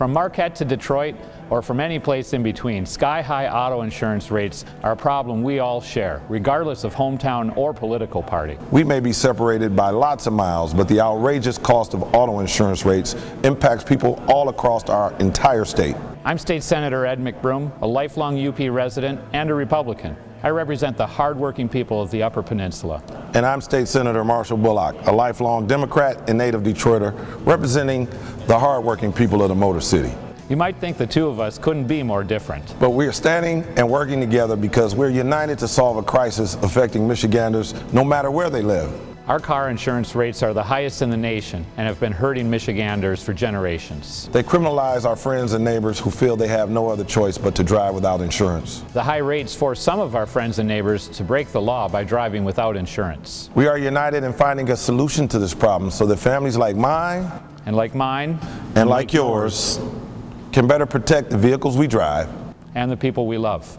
From Marquette to Detroit, or from any place in between, sky-high auto insurance rates are a problem we all share, regardless of hometown or political party. We may be separated by lots of miles, but the outrageous cost of auto insurance rates impacts people all across our entire state. I'm State Senator Ed McBroom, a lifelong UP resident and a Republican. I represent the hardworking people of the Upper Peninsula. And I'm State Senator Marshall Bullock, a lifelong Democrat and native Detroiter, representing the hardworking people of the Motor City. You might think the two of us couldn't be more different. But we're standing and working together because we're united to solve a crisis affecting Michiganders no matter where they live. Our car insurance rates are the highest in the nation and have been hurting Michiganders for generations. They criminalize our friends and neighbors who feel they have no other choice but to drive without insurance. The high rates force some of our friends and neighbors to break the law by driving without insurance. We are united in finding a solution to this problem so that families like mine and like mine and, and like, like yours can better protect the vehicles we drive and the people we love.